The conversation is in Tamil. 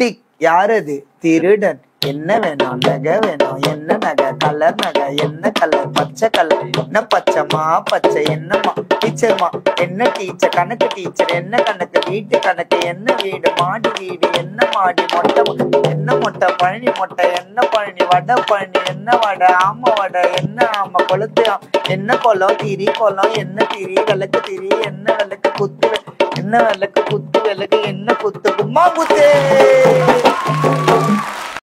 டிக் யாரது? திருடன். என்ன வேணும்? நகை வேணும்? என்ன நகை? கலர் நகை? என்ன கலர்? பச்சை கலர். என்ன பச்சைமா பச்சை. என்னம்மா? டீச்சர்மா என்ன டீச்சர் கணக்கு டீச்சர் என்ன கணக்கு? வீட்டு கணக்கு. என்ன வீடு? மாடி வீடு. என்ன மாடி? மொட்டை என்ன மொட்டை? பழனி மொட்டை. என்ன பழனி? வடை பழனி. என்ன வடை? ஆம வடை. என்ன ஆம? கொளுத்து என்ன குளம்? திரி குளம். என்ன திரி? விளக்கு திரி. என்ன விளக்கு? குத்து என்ன விளக்கு? குத்து விளக்கு. என்ன குத்து கும்மா குத்து